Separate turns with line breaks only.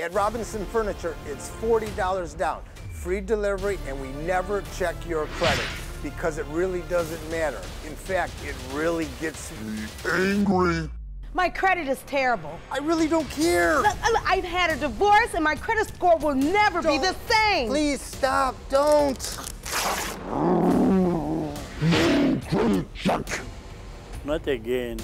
At Robinson Furniture, it's $40 down, free delivery, and we never check your credit because it really doesn't matter. In fact, it really gets me angry.
My credit is terrible.
I really don't care.
Look, I've had a divorce and my credit score will never be the same.
Please stop, don't.
Not again.